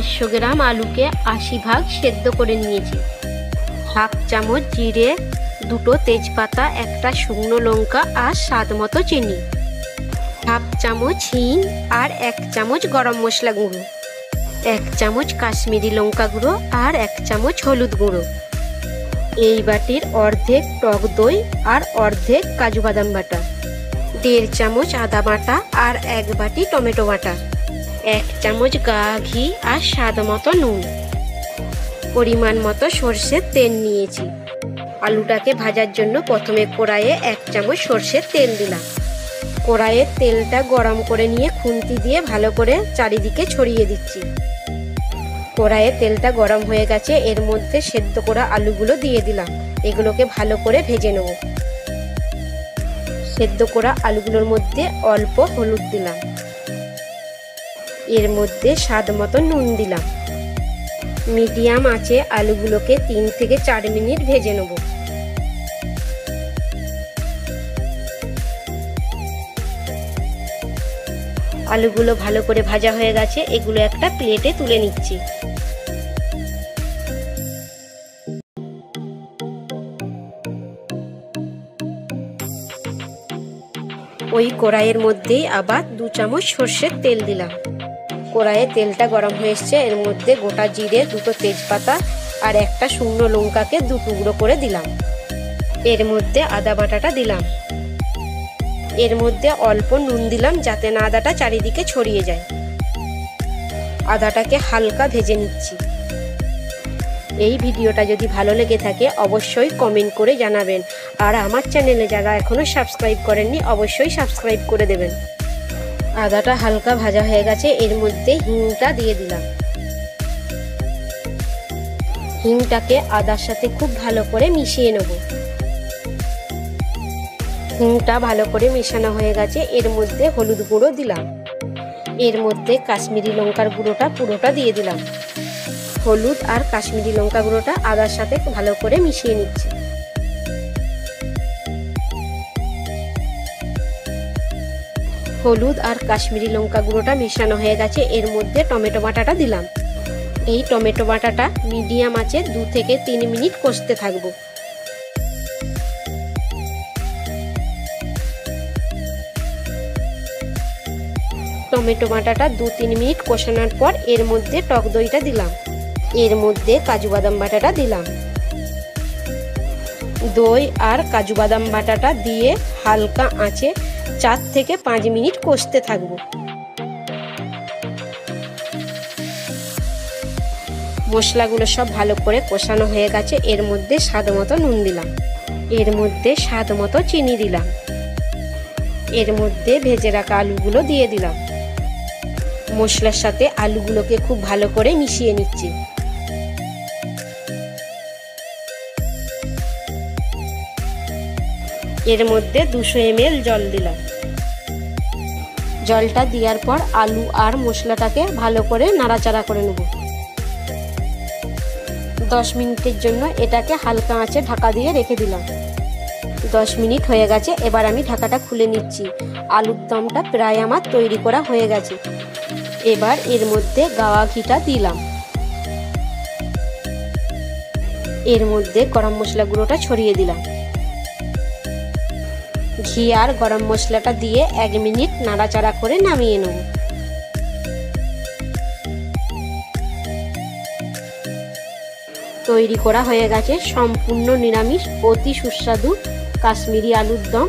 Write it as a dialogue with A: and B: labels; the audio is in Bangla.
A: একশো গ্রাম আলুকে আশি ভাগ সেদ্ধ করে নিয়েছি। হাফ চামচ জিরে, দুটো তেজপাতা, একটা শুকনো লঙ্কা আর স্বাদ মতো চিনি। হাফ চামচ হিং আর এক চামচ গরম মশলা গুঁড়ো। এক চামচ কাশ্মীরি লঙ্কা গুঁড়ো আর এক চামচ হলুদ গুঁড়ো। এই বাটির অর্ধেক টক দই আর অর্ধেক কাজু বাদাম বাটা। দেড় চামচ আদা বাটা আর এক বাটি টমেটো বাটা। এক চামচ গা ঘি আর স্বাদ মতো নুন। পরিমাণ মতো সর্ষের তেল নিয়েছি। আলুটাকে ভাজার জন্য প্রথমে কড়াইয়ে এক চামচ সর্ষের তেল দিলাম। কড়াইয়ের তেলটা গরম করে নিয়ে খুন্তি দিয়ে ভালো করে চারিদিকে ছড়িয়ে দিচ্ছি। কড়াইয়ে তেলটা গরম হয়ে গেছে, এর মধ্যে সেদ্ধ করা আলুগুলো দিয়ে দিলাম। এগুলোকে ভালো করে ভেজে নেব। সেদ্ধ করা আলুগুলোর মধ্যে অল্প হলুদ দিলাম। এর মধ্যে স্বাদ মতো নুন দিলাম। মিডিয়াম আছে আলুগুলোকে তিন থেকে চার মিনিট ভেজে নেব। আলুগুলো ভালো করে ভাজা হয়ে গেছে, এগুলো একটা প্লেটে তুলে নিচ্ছি। ওই কড়াইয়ের মধ্যেই আবার দু চামচ সর্ষের তেল দিলাম। কড়াইয়ে তেলটা গরম হয়ে এসছে। এর মধ্যে গোটা জিরে, দুটো তেজপাতা আর একটা শুকনো লঙ্কাকে দু টুকরো করে দিলাম। এর মধ্যে আদা বাটাটা দিলাম। এর মধ্যে অল্প নুন দিলাম যাতে না আদাটা চারিদিকে ছড়িয়ে যায়। আদাটাকে হালকা ভেজে নিচ্ছি। এই ভিডিওটা যদি ভালো লেগে থাকে, অবশ্যই কমেন্ট করে জানাবেন। আর আমার চ্যানেলে যারা এখনও সাবস্ক্রাইব করেননি, অবশ্যই সাবস্ক্রাইব করে দেবেন। আদাটা হালকা ভাজা হয়ে গেছে, এর মধ্যে হিংটা দিয়ে দিলাম। হিংটাকে আদার সাথে খুব ভালো করে মিশিয়ে নেব। হিংটা ভালো করে মেশানো হয়ে গেছে, এর মধ্যে হলুদ গুঁড়ো দিলাম। এর মধ্যে কাশ্মীরি লঙ্কার গুঁড়োটা পুরোটা দিয়ে দিলাম। হলুদ আর কাশ্মীরি লঙ্কা গুঁড়োটা আদার সাথে ভালো করে মিশিয়ে নিচ্ছি। হলুদ আর কাশ্মীরি লঙ্কা গুঁড়োটা মেশানো হয়ে গেছে। এর মধ্যে টমেটো বাটাটা দিলাম। এই টমেটো বাটাটা মিডিয়াম আছে, দু থেকে তিন মিনিট কষতে থাকব। টমেটো বাটাটা দু তিন মিনিট কষানোর পর এর মধ্যে টক দইটা দিলাম। এর মধ্যে কাজু বাদাম বাটাটা দিলাম। দই আর কাজু বাদাম বাটাটা দিয়ে হালকা আঁচে চার থেকে পাঁচ মিনিট কষতে থাকব। মশলাগুলো সব ভালো করে কষানো হয়ে গেছে, এর মধ্যে স্বাদ মতো নুন দিলাম। এর মধ্যে স্বাদ মতো চিনি দিলাম। এর মধ্যে ভেজে রাখা আলুগুলো দিয়ে দিলাম। মশলার সাথে আলুগুলোকে খুব ভালো করে মিশিয়ে নিচ্ছি। এর মধ্যে দুশো এমএল জল দিলাম। জলটা দেওয়ার পর আলু আর মশলাটাকে ভালো করে নাড়াচাড়া করে নেব। দশ মিনিটের জন্য এটাকে হালকা আঁচে ঢাকা দিয়ে রেখে দিলাম। দশ মিনিট হয়ে গেছে, এবার আমি ঢাকাটা খুলে নিচ্ছি। আলুর দমটা প্রায় আমার তৈরি করা হয়ে গেছে। এবার এর মধ্যে গাওয়া ঘিটা দিলাম। এর মধ্যে গরম মশলা গুঁড়োটা ছড়িয়ে দিলাম। ঘি আর গরম মশলাটা দিয়ে এক মিনিট নাড়াচাড়া করে নামিয়ে নেব। তৈরি করা হয়ে গেছে সম্পূর্ণ নিরামিষ অতি সুস্বাদু কাশ্মীরি আলুর দম।